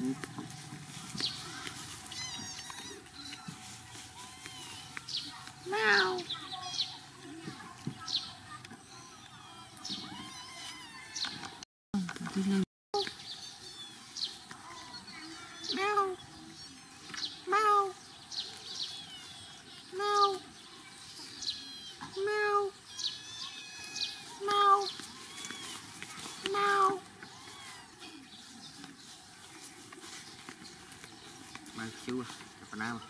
Meow. Meow. Mà chú à phần nào